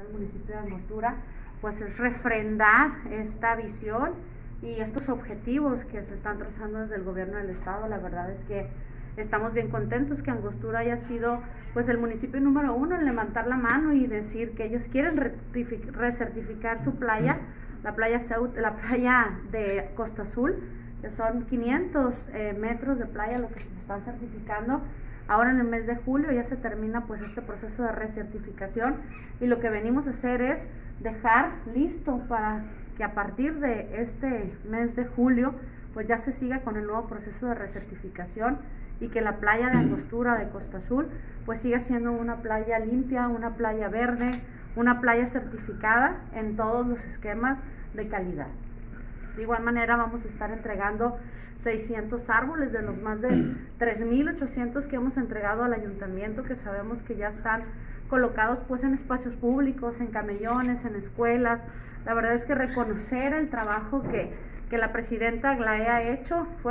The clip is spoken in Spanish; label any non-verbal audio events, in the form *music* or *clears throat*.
el municipio de Angostura, pues es refrendar esta visión y estos objetivos que se están trazando desde el gobierno del estado. La verdad es que estamos bien contentos que Angostura haya sido pues el municipio número uno en levantar la mano y decir que ellos quieren recertificar su playa, la playa, la playa de Costa Azul, que son 500 eh, metros de playa lo que se están certificando. Ahora en el mes de julio ya se termina pues este proceso de recertificación y lo que venimos a hacer es dejar listo para que a partir de este mes de julio pues ya se siga con el nuevo proceso de recertificación y que la playa de Angostura de Costa Azul pues siga siendo una playa limpia, una playa verde, una playa certificada en todos los esquemas de calidad. De igual manera vamos a estar entregando 600 árboles de los más de *clears throat* 3.800 que hemos entregado al ayuntamiento, que sabemos que ya están colocados pues en espacios públicos, en camellones, en escuelas. La verdad es que reconocer el trabajo que, que la presidenta Aglaé ha hecho fue